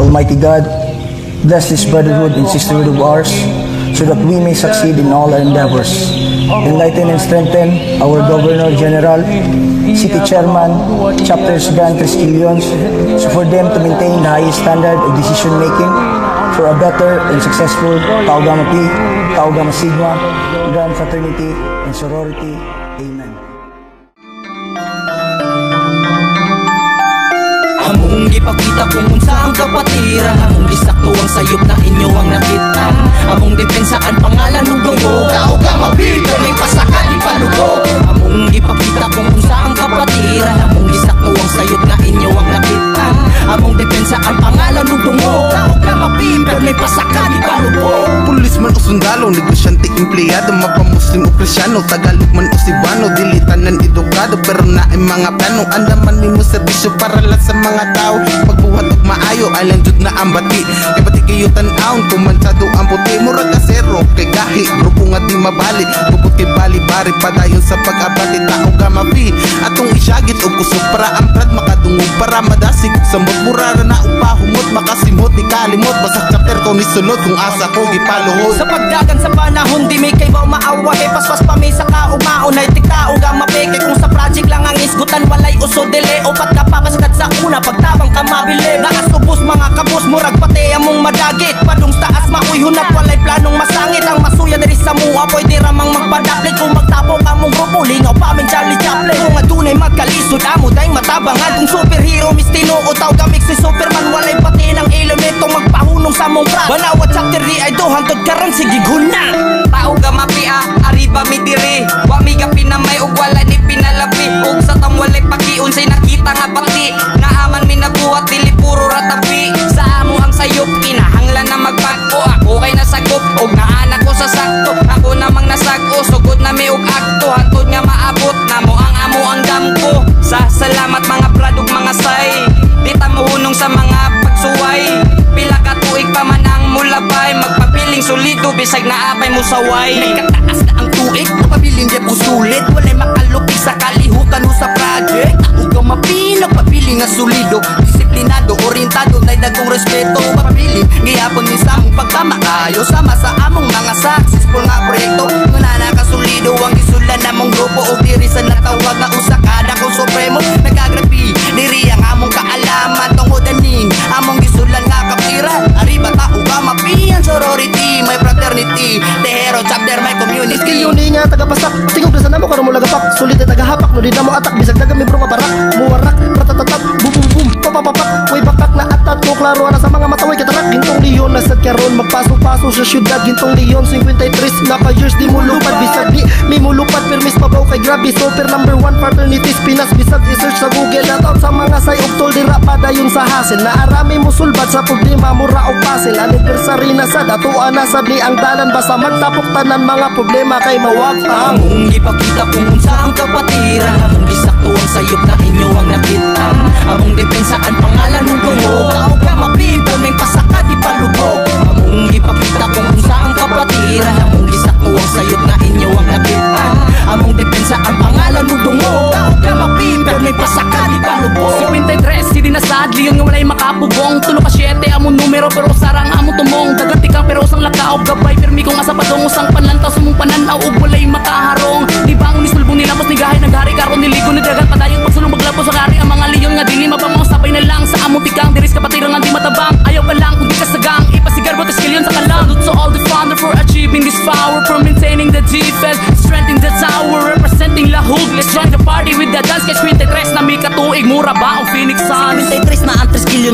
Almighty God, bless this brotherhood and sisterhood of ours so that we may succeed in all our endeavors. Enlighten and strengthen our Governor General, City Chairman, chapters Grand Triskelions, so for them to maintain the highest standard of decision making for a better and successful Tau Gamma Pi, Tau Gamma Sigma, Grand Fraternity, and Sorority. Amen. Among gipakita kung unsa ang kapatiran Among gisakto ang sayop na inyo ang nakita. Among depensaan pangalan ng dugo. Tao ka mabito, may pasaka di palugog Among gipakita kung unsa ang kapatiran Among gisakto ang sayop na inyo ang nakita. Among depensaan pangalan ng dugo. Tao ka mabito, may pasaka di palugog Pulis man o sundalo, negosyante, empleyado Mapamuslim o krisyano, Tagalog man o Sibano Dilitanan edukado, pero na ay mga plano. Andaman ni mo serbisyo para lang sa mga tao. Pagbuhat og maayo, alang jud na ang bati. Kay bati kayo tan-aon, kumansado ang puti. Mura kasero, kay gahi, grupo nga di mabali. Bubot kay bali-bari, padayon sa pag-abati. Tao ka mabi, atong isyagit og kusog Para ang brad makadungog, para madasig. Og samot Murara na upahumot, makasimot, ko ni sunod, kung asa ko gipaluhod. Sa pagdagan sa panahon di may kay maawa Kay paspas pa may saka umaon ay tiktao ga mapeke Kung sa project lang ang isgutan walay uso dele O pat kapakaskat sa una pagtabang ka mabili. Nakasubos mga kabos murag pati among madagit. Padung sa taas makoy hunap walay planong masangit. Ang masuya diri sa mua pwede ramang magpadaplit Kung magtapok among grupo lingaw pa min Charlie Chaplin. Kung adunay magkalisod amo day matabangan. Kung superhero mistino o tawag gamik si Superman Walay pati ng elementong magpahunong sa mong brad Banawat chapter di ay do hantod karon sige guna Tao ga mapia, arriba mi diri? Wa mi ga pinamay ug wala ni pinalabi Ug sa tam walay pakiun say nakita nga pati bisag naapay mo saway Kataas na ang tuig Napabiling di po sulit Walay makalupig sa kalihukan o sa project. Ugaw mapinag Papili nga solido Disiplinado, orientado Nay dagong respeto. Papili Gihapon ni sa among pagkamakayo Sama sa among mga successful nga proyekto. Nga nakasulido Ang isulan namong grupo. O diri sa natawag nga usa kada kong supremo. Nagagrapi Diri ang among kaalaman Tungod aning Among gisulan nga kapiran Arriba tao ka mapiyan Sorority May fraternity. Tehero chapter may community. Skill yun nga tagapasak Tingog na sa namo karon mo lagapak. Sulit ay tagahapak di na mo atak. Bisag daga membro mabarak Muwarak Ratatatat Bum bum bum Papapapak. Way bakak na atat Ko klaro na sa mga mataway katarak Leon Nasad karon Magpaso-paso sa syudad Gintong leon 53 Naka years. Di mo lupad Bisag di Mi mo lupad Permis pabaw kay grabe. Super number one Fraternities Pinas Bisag i-search sa Google. At out sa mga say Uktol di rapada yung sa hassle. Na arami mo sulbad Sa problema Mura o puzzle Anniversary na sad Atuan na sad ni ang dalan. Basta magtapok tanan mga problema Kay mawag ang Among ipakita kung unsa ang kapatiran. Among gisakto ang sayop na inyo ang nakita. Among depensaan pangalan ng tungo Tao ka mapinto may pasaka di palubog Among ipakita kung unsa ang kapatiran. Among gisakto ang sayop na inyo ang nakita Among depensaan pangalan ng tungo Tao ka mapinto may pasaka di palubog Si 23, si dinasad, liyon nga walay makapugong. Tulo ka 7, among numero pero sarang among tumong. Dagati kang pero usang lakaw. Gabay pirmi kong asa padong Usang panlantaw sumong pananaw ug walay makaharong. Di bangon ni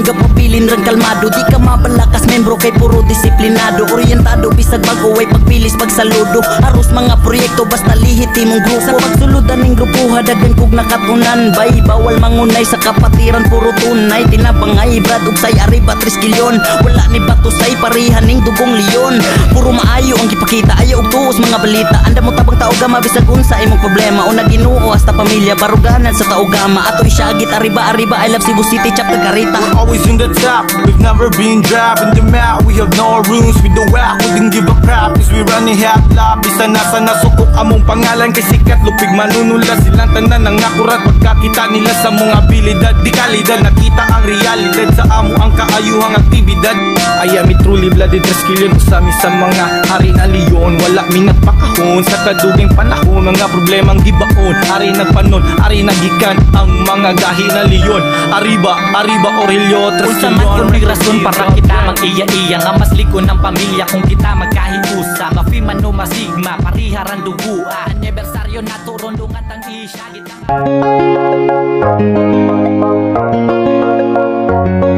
ang 3 skilyon Gapapilin rin kalmado Di ka mabalakas membro kay puro disiplinado. Orientado bisag bago ay pagpilis pagsaludo. Aros mga proyekto basta lihitimong grupo. Sa pagsuludan ng grupo hadagan kog nakatunan. Bay bawal mangunay sa kapatiran puro tunay. Tinabangay brad ug say arriba 3 skilyon Wala ni bato say parihan ning dugong leon. Puro maayo ang gipakita ayaw og tuos mga balita. Anda mo tabang tao ga mabisag unsa imong problema. O naginuo hasta pa pamilya Baruganan sa Taugama Ato isyagit Arriba Arriba I love Cebu City Chapter Garita. Always in the top, we've never been dropped in the map. We have no rules, we don't whack, we didn't give a crap. Cause we running half lap, isa nasa nasukok among pangalan kay sikat. Lupig manunula silang tanan ng nakurat. Pagkakita nila sa mga abilidad. Di kalidad nakita ang realidad. Sa amo ang kaayuhang aktibidad. I am a truly blooded Resquilian usami sa mga hari na leon. Wala mi nagpakahon sa kaduging panahon. Mga problemang gibaon. Ari nagpanon ari nagikan. Ang mga gahi na leon. Arriba arriba Aurelio Unsa man kung may rason para kita mag-iya-iya Nga mas likon ng pamilya kung kita magkahiusa. Mafi man o masigma, pariharan duguan. Anibersaryo na turondungan tang isya Gitang Atong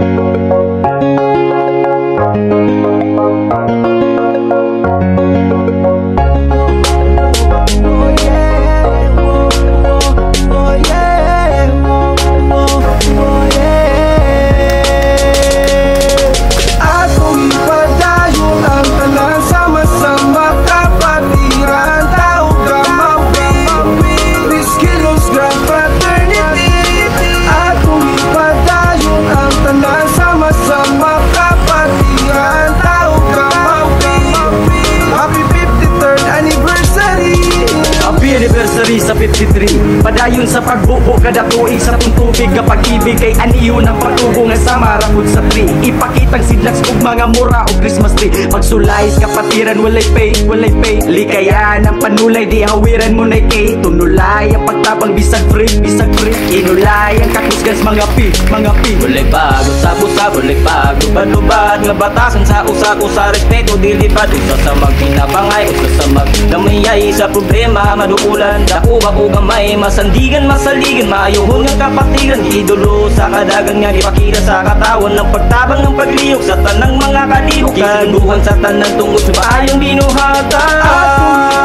sama rapod sa tree. Ipakitang sidlags ug mga mura o Christmas tree. Pagsulayis kapatiran walay pay, walay pay. Likaya ng panulay di hawiran mo na kay Tunulay ang pagtabang bisag free, bisag free. Inulay ang kakusgas mga pi, mga pi. Walay bago sa busa, walay bago. Badubad nga batasan sa usa-usa Respeto dili pa Usa sa magkinabangay, usa sa magdamayay Sa problema. Maduulan Dako ba o gamay Masandigan, masaligan. Maayuhon nga kapatiran Idolo sa kadagan nga Ipakita sa katawan Ng pagtabang ng pagliyok Sa tanang mga kalihok. Kisunduhan sa tanang tungkol Sa maayong binuhatan.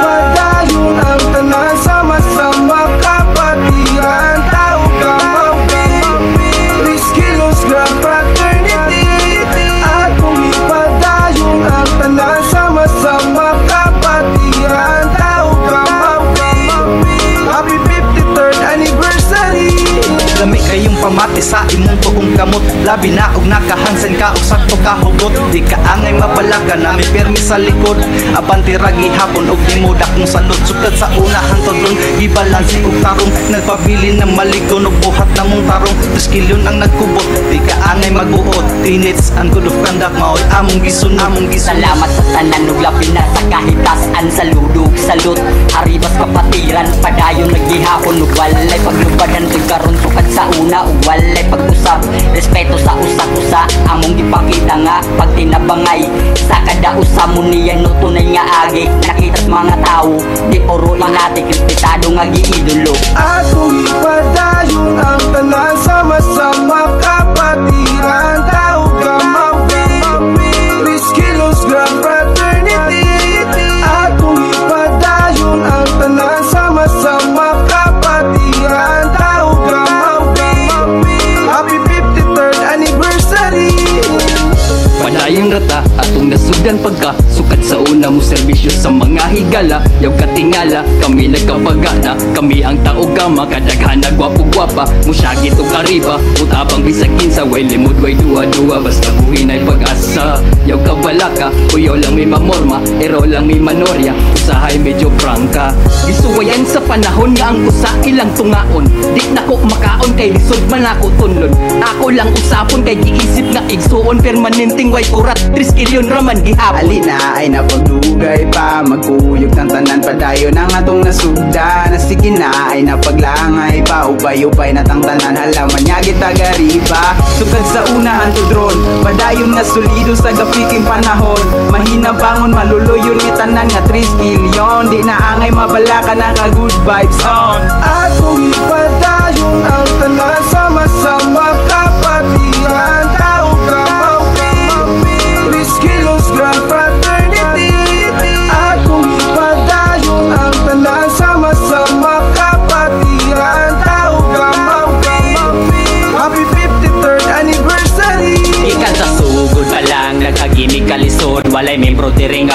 Padayon ang tanan sama-sama kamot Labi na og nakahangsan ka og sakto ka hugot. Di ka angay mabalaga nami permi sa likod. Abanti ragi hapon og limudak mong salot. Sukad sa una hantod ron Gibalansi og tarong. Nagpabili ng maligon og buhat na mong tarong. Triskilyon ang nagkubot Di ka angay maguot. Teenage ang good of conduct Maoy among gisun among gisun Salamat sa tanan ug labi na sa kahitasan sa ludog salot Haribas kapatiran padayon naghihapon ug walay paglubadan. Ug karon sukad sa una ug walay pag-usap respeto sa usa-usa among gipakita nga pag tinabangay sa kada usa mo niya no tunay nga agi nakita sa mga tao di puro inati krispetado nga giidolo. Atong ipadayon ang tanan sama-sama pun retak. Nasudan pagka Sukat sa una mo serbisyo sa mga higala. Yaw katingala kami nagkapagana. Kami ang tao gama kadaghan na gwapo-gwapa Musyagit o kariba Utabang bisag kinsa. Way limod way duwa-duwa Basta buhin ay pag-asa. Yaw kabalaka Uyaw lang may mamorma Ero lang may manorya. Usahay medyo prangka. Gisuwayan sa panahon nga ang usa ilang tungaon. Di na ko makaon kay lisod man ako tunlon. Ako lang usapon kay giisip nga igsuon Permanenteng way kurat Triskilyon raman gihapon Alina ay napagdugay pa. Magkuyog ng tanan padayon ang atong nasugda Na sige na ay napaglangay pa. Upay-upay na tang tanan. Halaman niya gitagariba Sugad sa unahan to drone. Padayon nga solido sa gapiking panahon. Mahina bangon maluluyon ni tanan nga 3 skilyon Di na angay mabalaka na ka good vibes on Atong ipadayon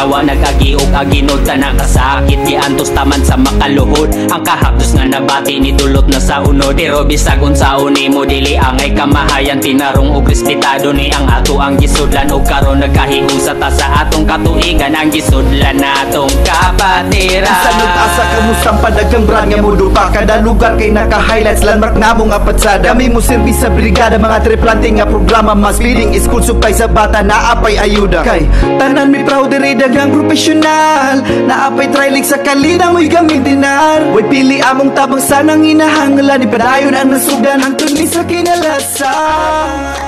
wa nagagiog aginod na kasakit di antos taman sa makaluhod. Ang kahapdos nga nabati ni dulot na sa unod pero bisag unsaon nimo dili angay kamahayan. Tinarong og respetado ni ang ato ang gisudlan. Og karon nagkahiusa ta sa atong katuigan ang gisudlan natong kapatiran. Salud asa kamusang padagang brand nga mundo. Pa Kada lugar kay naka-highlights landmark namong apatsada. Kami mo servis sa brigada mga triplante nga programa. Mas feeding school supply sa bata naapay ayuda. Kay tanan mi proud diri dagang professional Naapay trilig sa kalina mo'y gamitinar Way pili among tabang sanang inahanglan Ipadayon ang nasugan ang tuloy sa kinalasan